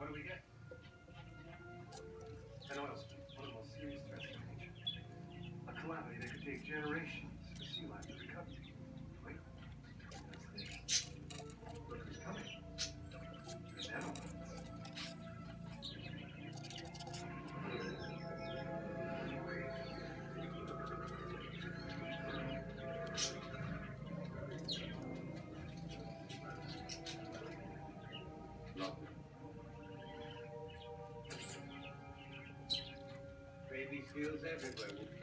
What do we get? An oil spill, one of the most serious threats to nature. A calamity that could take generations for sea life to recover. Baby seals everywhere